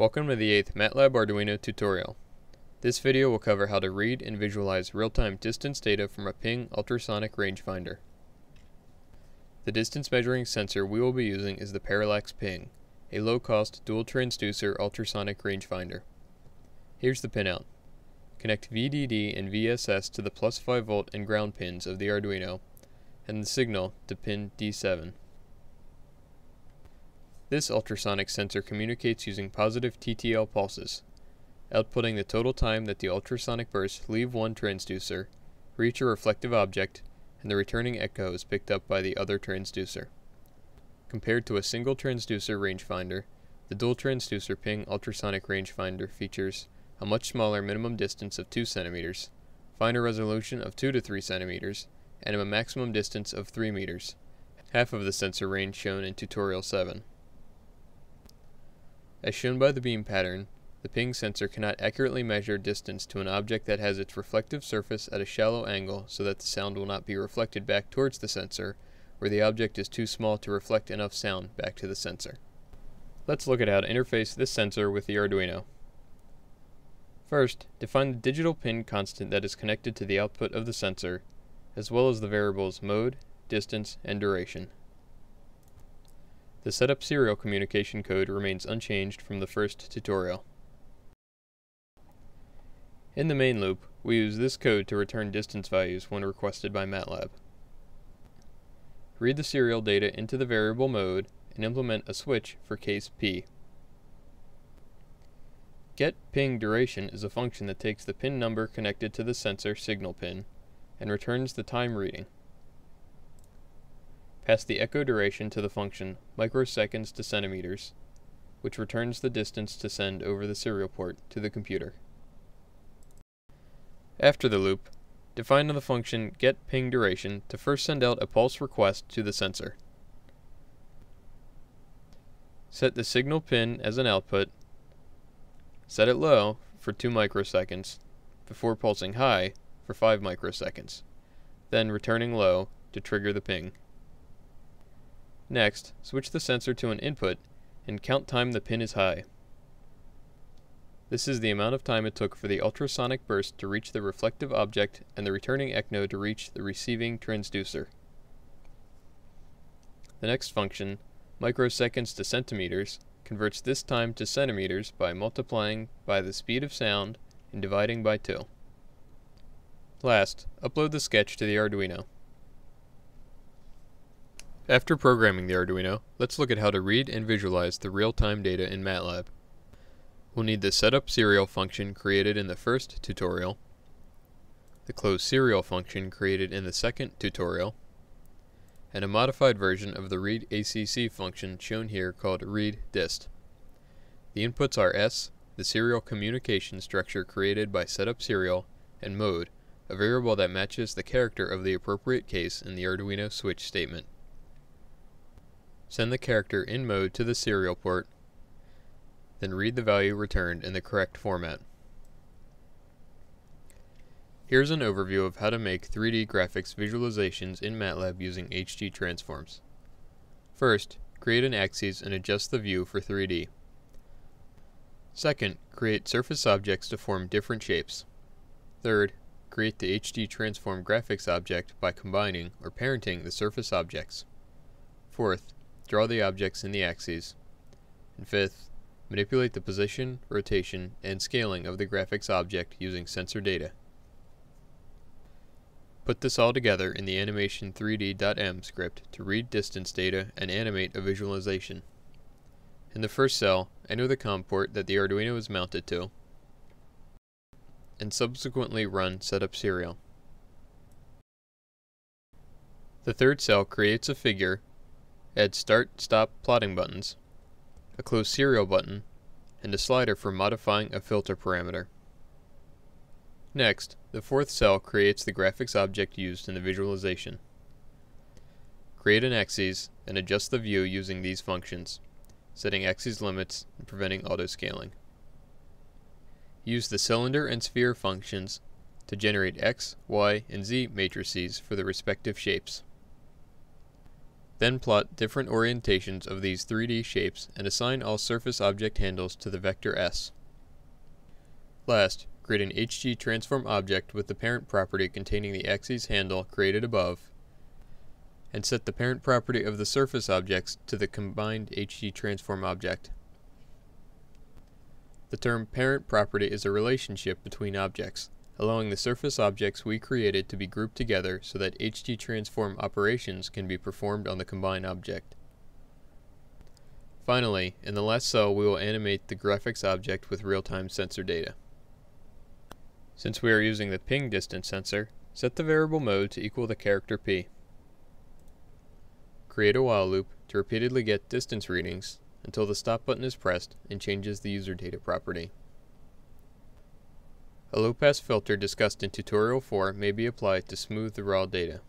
Welcome to the 8th MATLAB Arduino tutorial. This video will cover how to read and visualize real-time distance data from a Ping ultrasonic rangefinder. The distance measuring sensor we will be using is the Parallax Ping, a low-cost dual transducer ultrasonic rangefinder. Here's the pinout. Connect VDD and VSS to the plus 5 volt and ground pins of the Arduino, and the signal to pin D7. This ultrasonic sensor communicates using positive TTL pulses, outputting the total time that the ultrasonic bursts leave one transducer, reach a reflective object, and the returning echo is picked up by the other transducer. Compared to a single transducer rangefinder, the dual transducer ping ultrasonic rangefinder features a much smaller minimum distance of 2 cm, finer resolution of 2 to 3 cm, and a maximum distance of 3 meters, half of the sensor range shown in tutorial 7. As shown by the beam pattern, the ping sensor cannot accurately measure distance to an object that has its reflective surface at a shallow angle so that the sound will not be reflected back towards the sensor, where the object is too small to reflect enough sound back to the sensor. Let's look at how to interface this sensor with the Arduino. First, define the digital pin constant that is connected to the output of the sensor, as well as the variables mode, distance, and duration. The setup serial communication code remains unchanged from the first tutorial. In the main loop, we use this code to return distance values when requested by MATLAB. Read the serial data into the variable mode and implement a switch for case P. Get ping duration is a function that takes the pin number connected to the sensor signal pin and returns the time reading. Pass the echo duration to the function microseconds to centimeters, which returns the distance to send over the serial port to the computer. After the loop, define the function getPingDuration to first send out a pulse request to the sensor. Set the signal pin as an output, set it low for 2 microseconds, before pulsing high for 5 microseconds, then returning low to trigger the ping. Next, switch the sensor to an input and count time the pin is high. This is the amount of time it took for the ultrasonic burst to reach the reflective object and the returning echo to reach the receiving transducer. The next function, microseconds to centimeters, converts this time to centimeters by multiplying by the speed of sound and dividing by 2. Last, upload the sketch to the Arduino. After programming the Arduino, let's look at how to read and visualize the real-time data in MATLAB. We'll need the setup serial function created in the first tutorial, the close serial function created in the second tutorial, and a modified version of the read ACC function shown here called readDist. The inputs are S, the serial communication structure created by setup serial, and mode, a variable that matches the character of the appropriate case in the Arduino switch statement. Send the character in mode to the serial port, then read the value returned in the correct format. Here's an overview of how to make 3D graphics visualizations in MATLAB using HG transforms. First, create an axis and adjust the view for 3D. Second, create surface objects to form different shapes. Third, create the HG transform graphics object by combining or parenting the surface objects. Fourth, draw the objects in the axes. And fifth, manipulate the position, rotation, and scaling of the graphics object using sensor data. Put this all together in the animation 3d.m script to read distance data and animate a visualization. In the first cell, enter the COM port that the Arduino is mounted to, and subsequently run setup serial. The third cell creates a figure Add start, stop plotting buttons, a close serial button, and a slider for modifying a filter parameter. Next, the fourth cell creates the graphics object used in the visualization. Create an axis and adjust the view using these functions, setting axis limits and preventing auto-scaling. Use the cylinder and sphere functions to generate X, Y, and Z matrices for the respective shapes. Then plot different orientations of these 3D shapes and assign all surface object handles to the vector S. Last, create an HG transform object with the parent property containing the axes handle created above, and set the parent property of the surface objects to the combined HG transform object. The term parent property is a relationship between objects, allowing the surface objects we created to be grouped together so that HG transform operations can be performed on the combined object. Finally, in the last cell we will animate the graphics object with real-time sensor data. Since we are using the ping distance sensor, set the variable mode to equal the character p. Create a while loop to repeatedly get distance readings until the stop button is pressed and changes the user data property. A low-pass filter discussed in Tutorial 4 may be applied to smooth the raw data.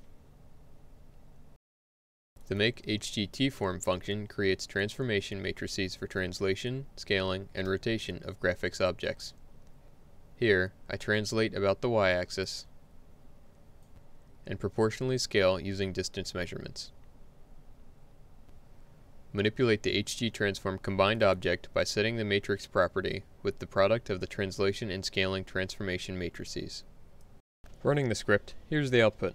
The make HGT function creates transformation matrices for translation, scaling, and rotation of graphics objects. Here, I translate about the y-axis and proportionally scale using distance measurements. Manipulate the HG transform combined object by setting the matrix property with the product of the translation and scaling transformation matrices. Running the script, here's the output.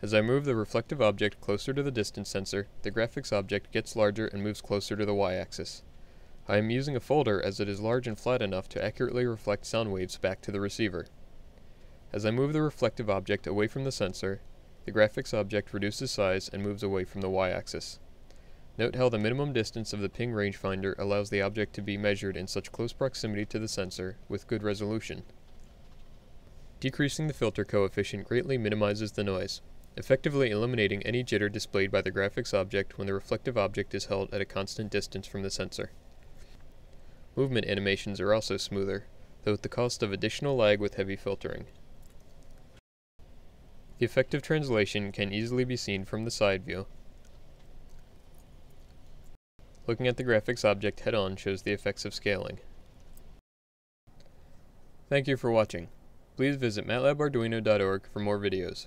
As I move the reflective object closer to the distance sensor, the graphics object gets larger and moves closer to the y-axis. I am using a folder as it is large and flat enough to accurately reflect sound waves back to the receiver. As I move the reflective object away from the sensor, the graphics object reduces size and moves away from the y-axis. Note how the minimum distance of the ping rangefinder allows the object to be measured in such close proximity to the sensor with good resolution. Decreasing the filter coefficient greatly minimizes the noise, effectively eliminating any jitter displayed by the graphics object when the reflective object is held at a constant distance from the sensor. Movement animations are also smoother, though at the cost of additional lag with heavy filtering. The effective translation can easily be seen from the side view, Looking at the graphics object head-on shows the effects of scaling. Thank you for watching. Please visit MATLABarduino.org for more videos.